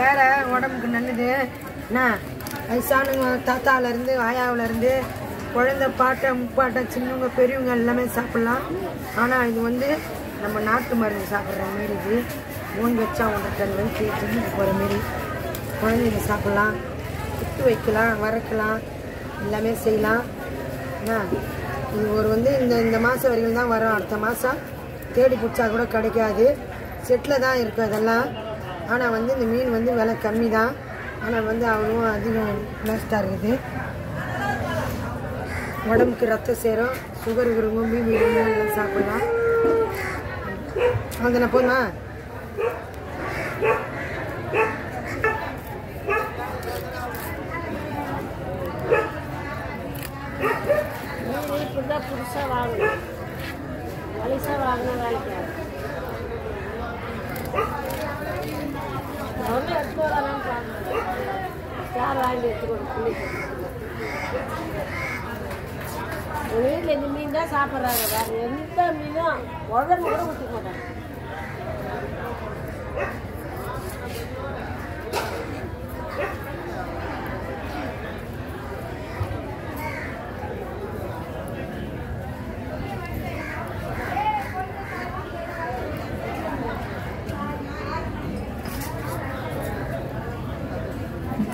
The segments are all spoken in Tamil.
பேரை உடம்புக்கு நல்லது. என்ன வயசானவங்க தாத்தாவிலேருந்து ஆயாவிலேருந்து குழந்தை பாட்டை முப்பாட்டை சின்னவங்க பெரியவங்க எல்லாமே சாப்பிட்லாம். ஆனால் இது வந்து நம்ம நாட்டு மருந்து சாப்பிட்ற மாரி இது. மூணு வச்சா ஒன்றரை டன் வந்து ஜிம்முக்கு போகிற மாரி குழந்தைங்க சாப்பிட்லாம். குத்து வைக்கலாம் வறக்கலாம் எல்லாமே செய்யலாம். என்ன இது ஒரு வந்து இந்த இந்த மாதம் வரைக்கும் தான் வரும். அடுத்த மாதம் தேடி பிடிச்சா கூட கிடைக்காது. செட்டில் தான் இருக்கும் இதெல்லாம். ஆனால் வந்து இந்த மீன் வந்து விலை கம்மி தான் ஆனால் வந்து அவ்வளோ அதிகம் வேஸ்ட்டாக இருக்குது. உடம்புக்கு ரத்தம் சேரும். சுகர் விரும்பும் பிபி விரும்பும் சாப்பிடலாம். அந்த போதுமா புதுசாக வாங்கணும். பழசாக வாங்கினா வேலைக்கு வீட்டில் இந்த மீன் தான் சாப்பிட்றாங்க. வேறு எந்த மீனும் உடம்பு கூட ஊற்றிக்க மாட்டாங்க.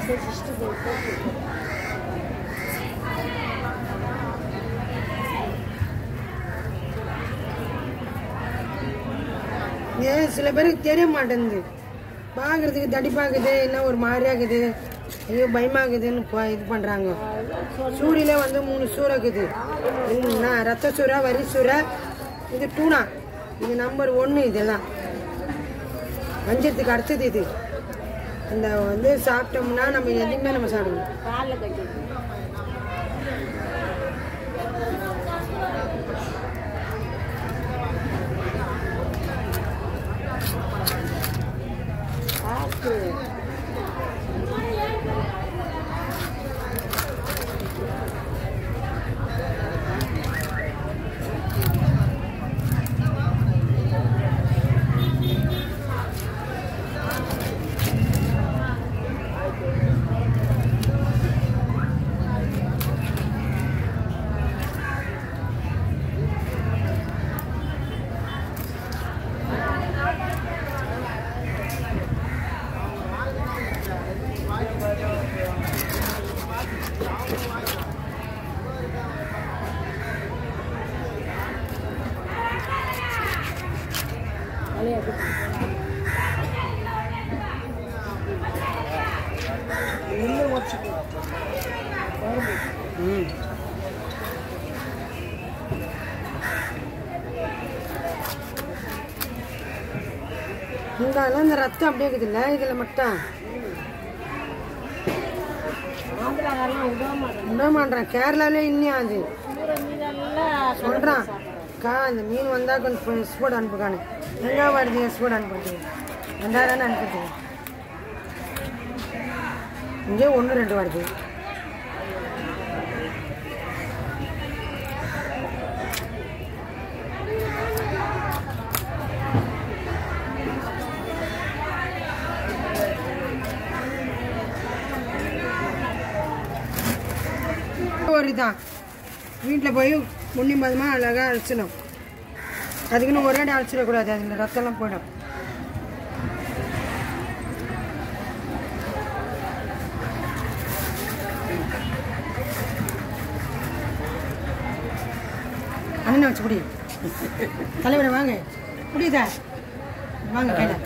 ஏன் சில பேருக்கு தெரிய மாட்டேங்குது. பார்க்குறதுக்கு தடிப்பாக்குது என்ன ஒரு மாதிரியாக்குது ஐயோ பயமாக்குதுன்னு இது பண்ணுறாங்க சூரியில வந்து மூணு சூறை இருக்குது. என்ன ரத்த சூறா வரி சூறா இது டூனா. இது நம்பர் ஒன்று இதெல்லாம். வஞ்சத்துக்கு அடுத்தது இது. அந்த வந்து சாப்பிட்டோம்னா நம்ம எதுவுமே நம்ம சாப்பிடுவோம் ம் இங்கெல்லாம் இந்த ரத்தம் அப்படியே இருக்குதுல்ல இதில் மட்டும். விட மாட்டேன் கேரளாவிலே இன்னும் அது? சொல்கிறான் அக்கா இந்த மீன் வந்தால் கொஞ்சம் அனுப்புக்கானு நல்லா வருது எக்ஸ்போர்ட் அனுப்புறது வந்தால் தானே அனுப்புறது இங்கே ஒன்று ரெண்டு வருது. ஒரு இதான். வீட்டில் போய் முன்னிம்பதமாக அழகாக அழைச்சிடும் அதுக்குன்னு ஒரே அழைச்சிடக்கூடாது அதில் ரத்தம்லாம் போயிடும். அண்ணனை வச்சு குடி. தலைவரை வாங்க. குடிதா வாங்க கையில்